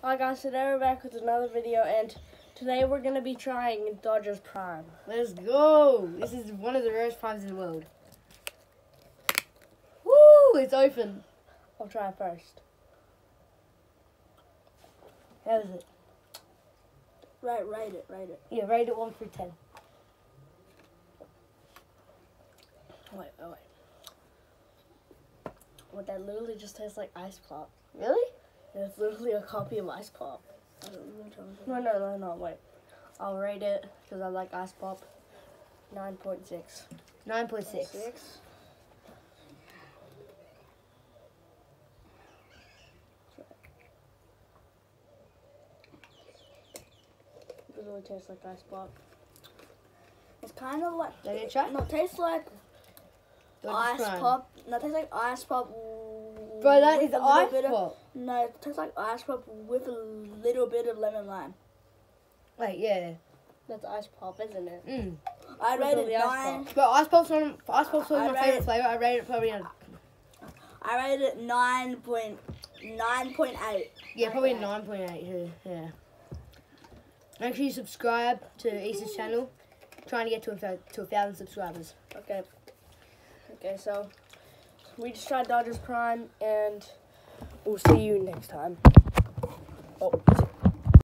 Hi guys, today we're back with another video and today we're going to be trying Dodgers Prime. Let's go. This is one of the rarest primes in the world. Woo! It's open. I'll try it first. How is it? Right, rate it, rate it. Yeah, rate it 1 through 10. Wait, wait, wait. What that literally just tastes like ice pop. Really? It's literally a copy of ice pop. No, no, no, no, wait. I'll rate it because I like ice pop. 9.6. 9.6. Six. It really tastes like ice pop. It's kind of like Let me try? no, it tastes like ice pop. No, it tastes like ice pop. Bro, that is a little ice bit of- pop. No, it tastes like ice pop with a little bit of lemon lime. Wait, yeah. That's ice pop, isn't it? Mm. I With rated the ice nine. But ice pop's one. Ice pop's one I of my rate favorite it- flavor. I rate it probably a, I rated it nine point nine point eight. yeah, probably Okay. 9.8. Yeah. yeah. Make sure you subscribe to Essa's channel. Trying to get to a, thou- to a thousand subscribers. Okay. Okay, so we just tried Dodgers Prime, and we'll see you next time. Oh,